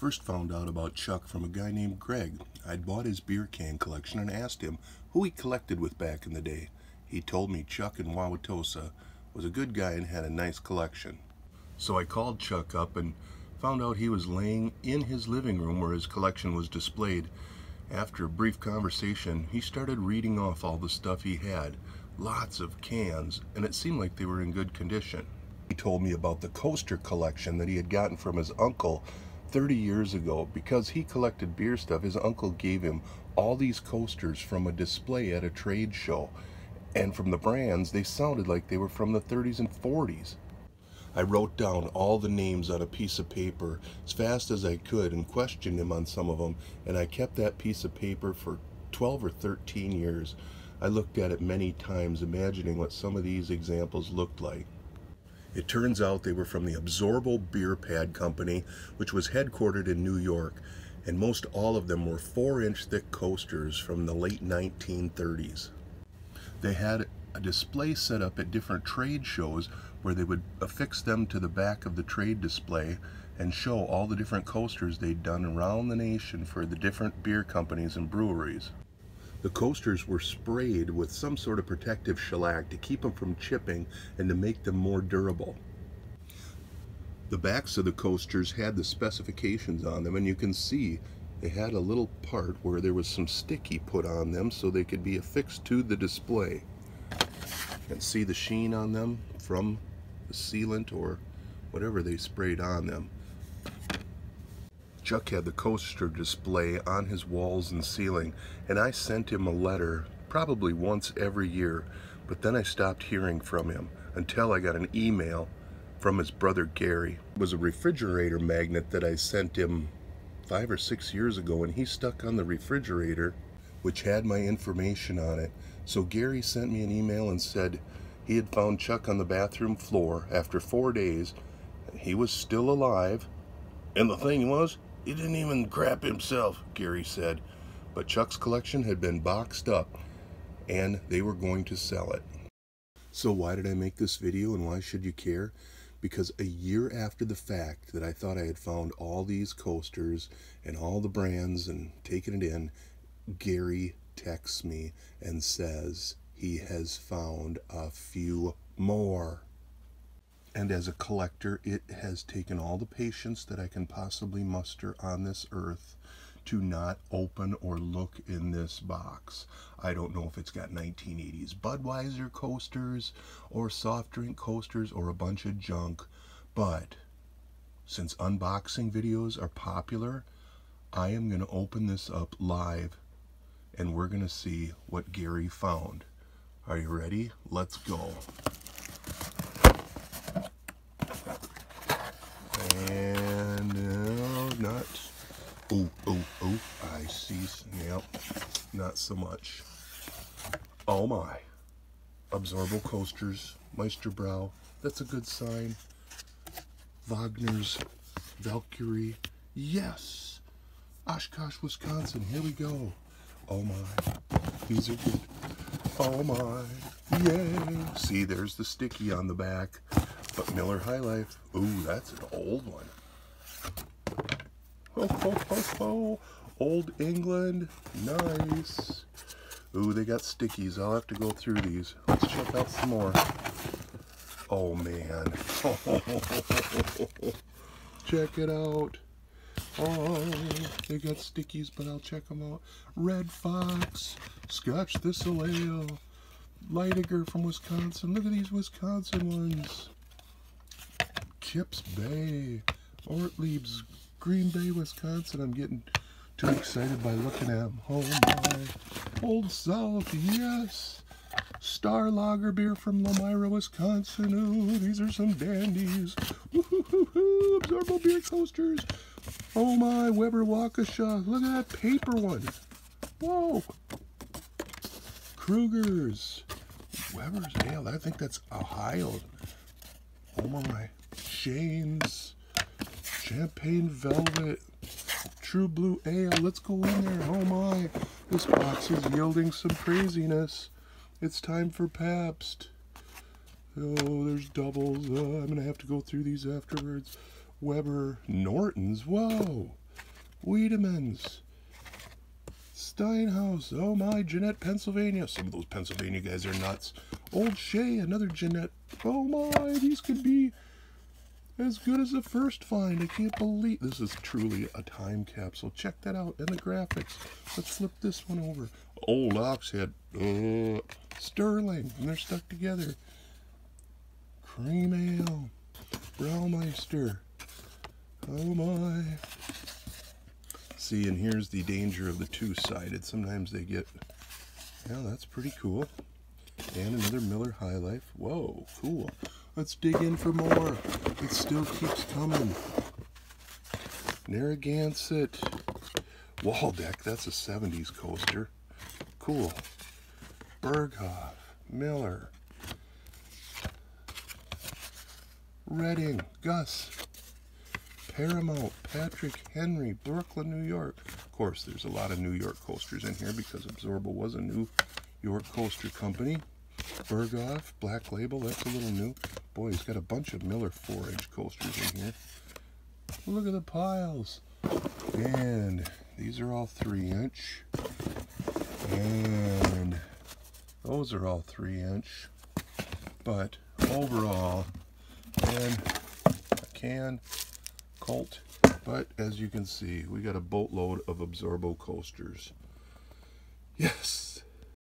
First found out about Chuck from a guy named Greg. I'd bought his beer can collection and asked him who he collected with back in the day. He told me Chuck in Wauwatosa was a good guy and had a nice collection. So I called Chuck up and found out he was laying in his living room where his collection was displayed. After a brief conversation, he started reading off all the stuff he had. Lots of cans, and it seemed like they were in good condition. He told me about the coaster collection that he had gotten from his uncle 30 years ago. Because he collected beer stuff, his uncle gave him all these coasters from a display at a trade show. And from the brands, they sounded like they were from the 30s and 40s. I wrote down all the names on a piece of paper as fast as I could and questioned him on some of them, and I kept that piece of paper for 12 or 13 years. I looked at it many times, imagining what some of these examples looked like. It turns out they were from the Absorbo Beer Pad Company, which was headquartered in New York, and most all of them were 4 inch thick coasters from the late 1930s. They had a display set up at different trade shows where they would affix them to the back of the trade display and show all the different coasters they'd done around the nation for the different beer companies and breweries. The coasters were sprayed with some sort of protective shellac to keep them from chipping and to make them more durable. The backs of the coasters had the specifications on them and you can see they had a little part where there was some sticky put on them so they could be affixed to the display. And see the sheen on them from the sealant or whatever they sprayed on them. Chuck had the coaster display on his walls and ceiling, and I sent him a letter probably once every year, but then I stopped hearing from him until I got an email from his brother Gary. It was a refrigerator magnet that I sent him five or six years ago, and he stuck on the refrigerator, which had my information on it. So Gary sent me an email and said he had found Chuck on the bathroom floor after four days, he was still alive. And the thing was, he didn't even crap himself, Gary said. But Chuck's collection had been boxed up and they were going to sell it. So why did I make this video and why should you care? Because a year after the fact that I thought I had found all these coasters and all the brands and taken it in, Gary texts me and says he has found a few more. And as a collector, it has taken all the patience that I can possibly muster on this earth to not open or look in this box. I don't know if it's got 1980s Budweiser coasters or soft drink coasters or a bunch of junk, but since unboxing videos are popular, I am going to open this up live and we're going to see what Gary found. Are you ready? Let's go. And no, not. Oh, oh, oh, I see. Yep, not so much. Oh my. Absorbo coasters, Meister Brau. That's a good sign. Wagner's Valkyrie. Yes. Oshkosh, Wisconsin. Here we go. Oh my. These are good. Oh my. Yay. See, there's the sticky on the back. But Miller High Life, ooh, that's an old one. Ho, ho, ho, ho. Old England, nice. Ooh, they got stickies. I'll have to go through these. Let's check out some more. Oh, man. check it out. Oh, they got stickies, but I'll check them out. Red Fox, Scotch Thistle Ale, Leidiger from Wisconsin. Look at these Wisconsin ones. Chips Bay, Ortlieb's Green Bay, Wisconsin. I'm getting too excited by looking at them. Oh my. Old South, yes. Star Lager beer from Lomira, Wisconsin. Ooh, these are some dandies. Woohoo! Absorbable beer coasters. Oh my, Weber Waukesha. Look at that paper one. Whoa. Krueger's. Weber's Ale. I think that's Ohio. Oh my. Shane's. Champagne Velvet. True Blue Ale. Let's go in there. Oh my. This box is yielding some craziness. It's time for Pabst. Oh, there's doubles. Uh, I'm going to have to go through these afterwards. Weber Norton's. Whoa. Wiedemann's. Steinhaus. Oh my, Jeannette, Pennsylvania. Some of those Pennsylvania guys are nuts. Old Shea, another Jeannette. Oh my, these could be as good as the first find. I can't believe this is truly a time capsule. Check that out and the graphics. Let's flip this one over. Old Oxhead. Uh, Sterling. And they're stuck together. Cream Ale. Braumeister. Oh my. See, and here's the danger of the two-sided. Sometimes they get, yeah, that's pretty cool. And another Miller High Life. Whoa, cool. Let's dig in for more. It still keeps coming. Narragansett. Waldeck, that's a 70s coaster. Cool. Berghoff. Miller. Reading. Gus. Paramount. Patrick Henry. Brooklyn, New York. Of course, there's a lot of New York coasters in here because Absorbo was a New York coaster company. Berghoff, Black Label, that's a little new. Boy, he's got a bunch of Miller 4-inch coasters in here. Look at the piles. And these are all 3-inch. And those are all 3-inch. But overall, and a can, Colt. But as you can see, we got a boatload of Absorbo coasters. Yes,